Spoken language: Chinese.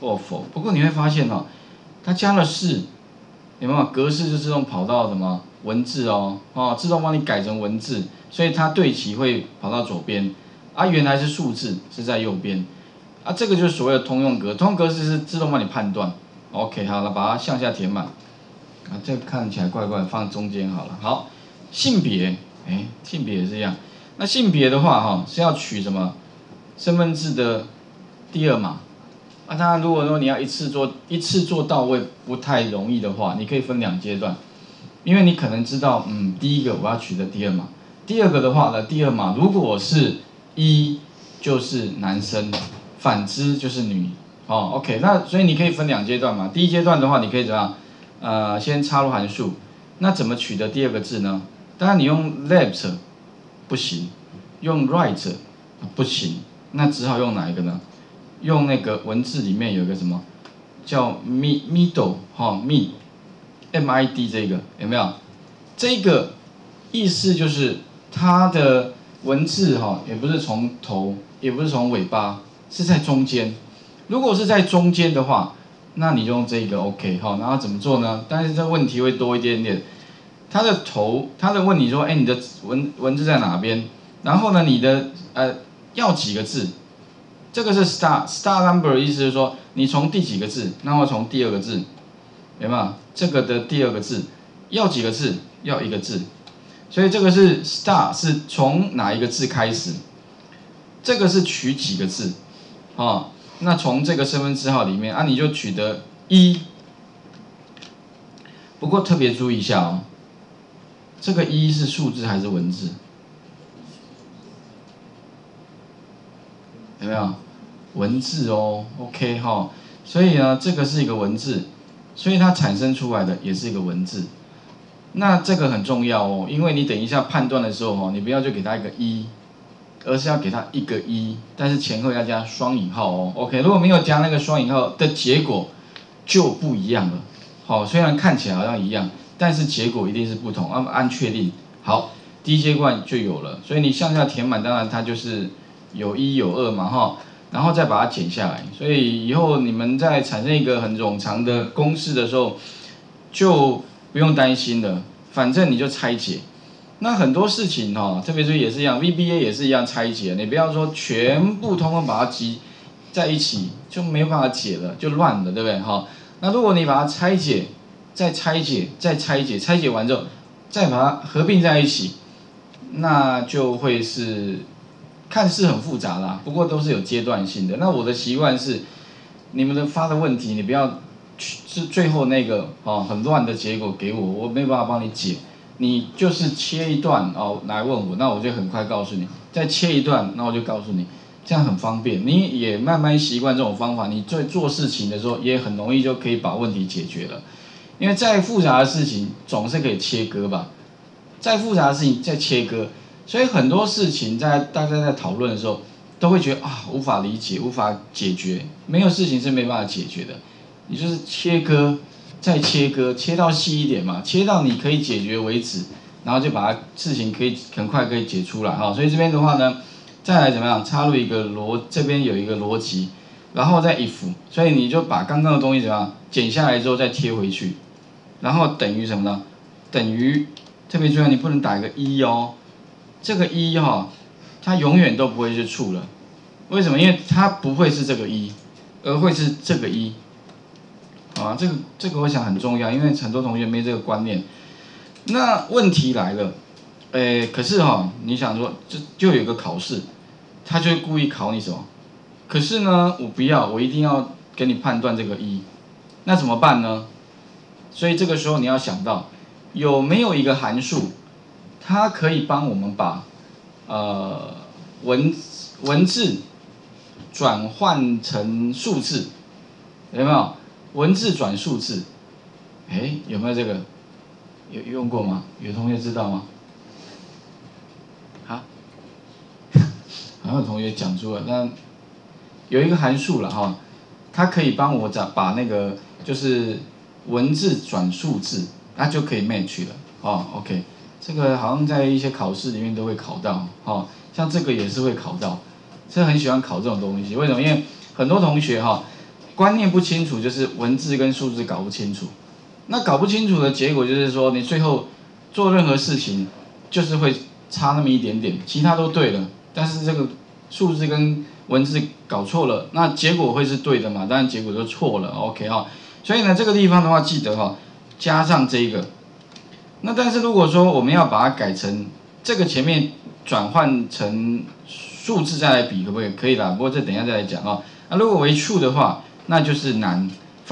或否。不过你会发现哦，它加了是，有没有格式就自动跑到什么文字哦，哦，自动帮你改成文字，所以它对齐会跑到左边，啊，原来是数字是在右边，啊，这个就是所谓的通用格，通用格式是自动帮你判断。OK，好了，把它向下填满，啊，这看起来怪怪，放中间好了。好，性别，哎，性别也是一样。那性别的话，哈，是要取什么？身份证的第二码。啊，当然，如果说你要一次做一次做到位不太容易的话，你可以分两阶段，因为你可能知道，嗯，第一个我要取的第二码，第二个的话呢，第二码如果是一就是男生，反之就是女。哦，OK，那所以你可以分两阶段嘛。第一阶段的话，你可以怎样？呃，先插入函数。那怎么取得第二个字呢？当然你用 left 不行，用 right 不行，那只好用哪一个呢？用那个文字里面有个什么叫 middle 哈 mid m i d 这个有没有？这个意思就是它的文字哈，也不是从头，也不是从尾巴，是在中间。如果是在中间的话，那你就用这个 OK 哈，然后怎么做呢？但是这问题会多一点点。它的头，它的问你说，哎，你的文文字在哪边？然后呢，你的呃要几个字？这个是 star star number，意思是说你从第几个字，那么从第二个字，有没有？这个的第二个字要几个字？要一个字。所以这个是 star 是从哪一个字开始？这个是取几个字？啊？那从这个身份证号里面啊，你就取得一。不过特别注意一下哦，这个一是数字还是文字？有没有？文字哦，OK 哈。所以呢，这个是一个文字，所以它产生出来的也是一个文字。那这个很重要哦，因为你等一下判断的时候哦，你不要就给它一个一。而是要给它一个一，但是前后要加双引号哦。OK，如果没有加那个双引号的结果就不一样了。好，虽然看起来好像一样，但是结果一定是不同。按按确定，好，第一阶段就有了。所以你向下填满，当然它就是有一有二嘛哈，然后再把它减下来。所以以后你们在产生一个很冗长的公式的时候，就不用担心了，反正你就拆解。那很多事情哈，特别是也是一样，VBA 也是一样拆解。你不要说全部通通把它集在一起，就没有办法解了，就乱了，对不对哈？那如果你把它拆解，再拆解，再拆解，拆解完之后，再把它合并在一起，那就会是看似很复杂啦。不过都是有阶段性的。那我的习惯是，你们的发的问题，你不要去是最后那个哦很乱的结果给我，我没办法帮你解。你就是切一段哦来问我，那我就很快告诉你。再切一段，那我就告诉你，这样很方便。你也慢慢习惯这种方法，你在做事情的时候也很容易就可以把问题解决了。因为再复杂的事情总是可以切割吧，再复杂的事情再切割，所以很多事情在大家在讨论的时候都会觉得啊无法理解、无法解决，没有事情是没办法解决的。你就是切割。再切割，切到细一点嘛，切到你可以解决为止，然后就把它事情可以很快可以解出来哈。所以这边的话呢，再来怎么样，插入一个逻，这边有一个逻辑，然后再 if，所以你就把刚刚的东西怎么样，剪下来之后再贴回去，然后等于什么呢？等于特别重要，你不能打一个一哦，这个一哈，它永远都不会是处了，为什么？因为它不会是这个一，而会是这个一。啊，这个这个我想很重要，因为很多同学没这个观念。那问题来了，诶，可是哈，你想说，就就有个考试，他就故意考你什么？可是呢，我不要，我一定要给你判断这个一，那怎么办呢？所以这个时候你要想到，有没有一个函数，它可以帮我们把呃文文字转换成数字，有没有？文字转数字，哎，有没有这个？有用过吗？有同学知道吗？好，好像同学讲出了，那有一个函数了哈，它可以帮我找把那个就是文字转数字，那就可以 match 了哦。OK，这个好像在一些考试里面都会考到，哦，像这个也是会考到，是很喜欢考这种东西。为什么？因为很多同学哈。观念不清楚，就是文字跟数字搞不清楚。那搞不清楚的结果就是说，你最后做任何事情就是会差那么一点点，其他都对了，但是这个数字跟文字搞错了，那结果会是对的嘛？当然结果就错了。OK 哈，所以呢，这个地方的话，记得哈，加上这个。那但是如果说我们要把它改成这个前面转换成数字再来比，可不可以？可以啦，不过这等一下再来讲啊。那如果为数的话，那就是难。